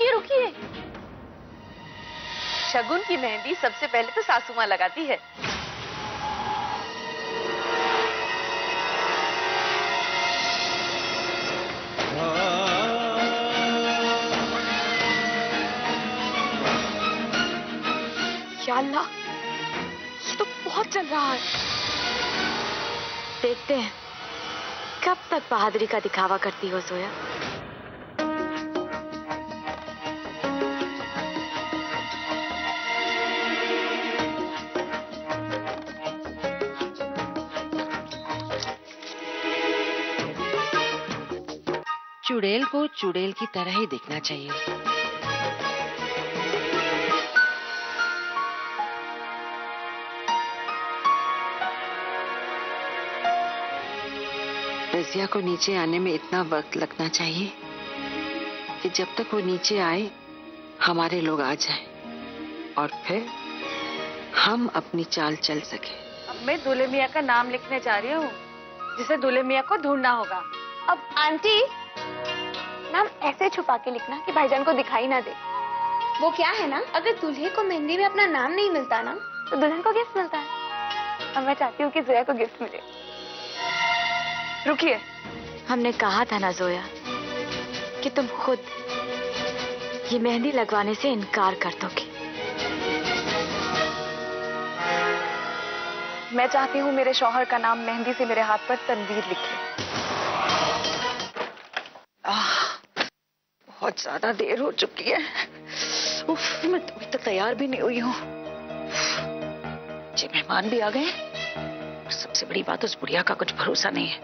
रुकिए रुकिए। शगुन की मेहंदी सबसे पहले तो सासू माँ लगाती है। अल्लाह, ये तो बहुत चल रहा है। देखते हैं, कब तक बहादुरी का दिखावा करती हो सोया? चुड़ैल को चुड़ैल की तरह ही दिखना चाहिए। रजिया को नीचे आने में इतना वक्त लगना चाहिए कि जब तक वो नीचे आए, हमारे लोग आ जाएँ और फिर हम अपनी चाल चल सके। अब मैं दूल्हे मियाँ का नाम लिखने जा रही हूँ, जिसे दूल्हे मियाँ को ढूंढना होगा। अब आंटी नाम ऐसे छुपा के लिखना कि भाईजान को दिखाई ना दे। वो क्या है ना? अगर दूल्हे को मेहंदी में अपना नाम नहीं मिलता ना? तो दुल्हन को गिफ्ट मिलता है। अब मैं चाहती हूँ कि जोया को गिफ्ट मिले। रुकिए। हमने कहा था ना जोया कि तुम खुद ये मेहंदी लगवाने से इनकार कर दोगी। मैं चाहती हूँ मेरे शौहर का नाम मेहंदी से मेरे हाथ पर तनवीर लिखे। बहुत ज़्यादा देर हो चुकी है। उफ, मैं तो अभी तक तैयार भी नहीं हुई हूँ। जी मेहमान भी आ गए। सबसे बड़ी बात उस बुढ़िया का कुछ भरोसा नहीं है।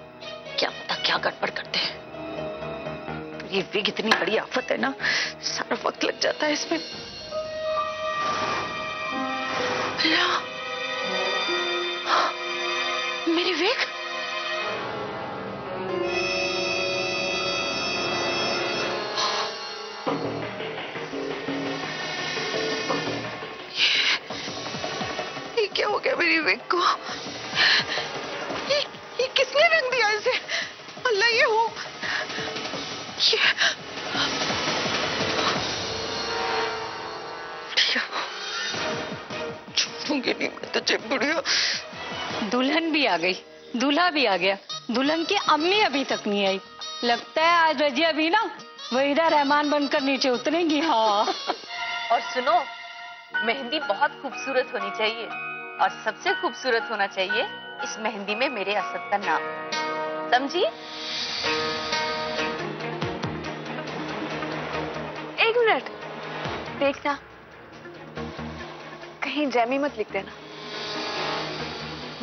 क्या पता क्या गड़बड़ करते हैं। ये विग इतनी बड़ी आफत है ना सारा वक्त लग जाता है इसमें। मेरी विग! हो गया मेरी विग को। ये, ये किसने रंग दिया इसे? अल्लाह ये हो। ये। नहीं मैं तुझे बुढ़िया। दुल्हन भी आ गई दूल्हा भी आ गया। दुल्हन की अम्मी अभी तक नहीं आई। लगता है आज रजिया भी ना वहीदा रहमान बनकर नीचे उतरेंगी हाँ। और सुनो मेहंदी बहुत खूबसूरत होनी चाहिए। और सबसे खूबसूरत होना चाहिए इस मेहंदी में मेरे असद का नाम। समझी? एक मिनट। देखना। कहीं जैमी मत लिख देना।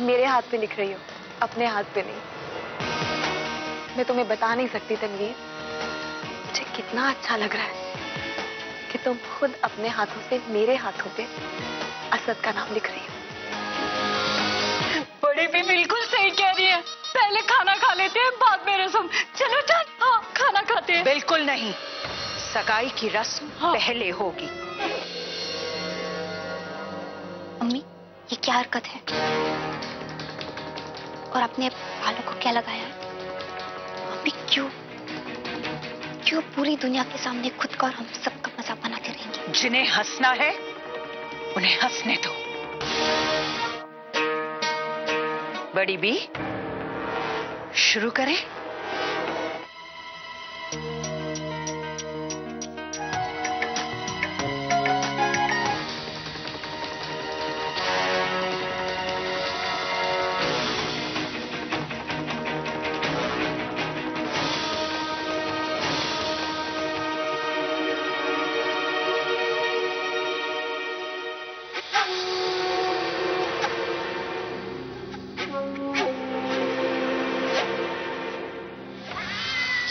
मेरे हाथ पे लिख रही हो, अपने हाथ पे नहीं। मैं तुम्हें बता नहीं सकती तनवीर। मुझे कितना अच्छा लग रहा है कि तुम खुद अपने हाथों से मेरे हाथों पे असद का नाम लिख रही हो। भी बिल्कुल सही कह रही है। पहले खाना खा लेते हैं बाद में रसम। चलो चल। हाँ खाना खाते हैं। बिल्कुल नहीं। सगाई की रस्म हाँ। पहले होगी। अम्मी ये क्या हरकत है? और अपने बालों को क्या लगाया? है अम्मी क्यों? क्यों पूरी दुनिया के सामने खुद का और हम सबका मज़ाक बनाते रहेंगे? जिन्हें हंसना है उन्हें हंसने दो। बड़ी बी शुरू करें।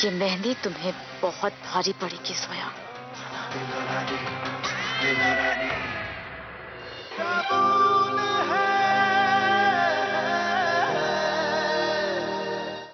ये मेहंदी तुम्हें बहुत भारी पड़ेगी सोया।